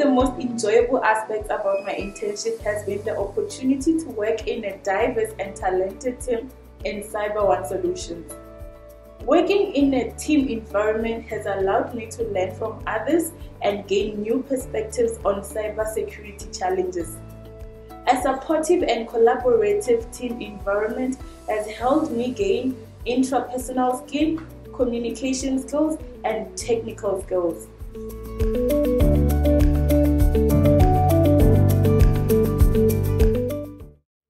The most enjoyable aspects about my internship has been the opportunity to work in a diverse and talented team in Cyber One Solutions. Working in a team environment has allowed me to learn from others and gain new perspectives on cybersecurity challenges. A supportive and collaborative team environment has helped me gain intrapersonal skills, communication skills, and technical skills.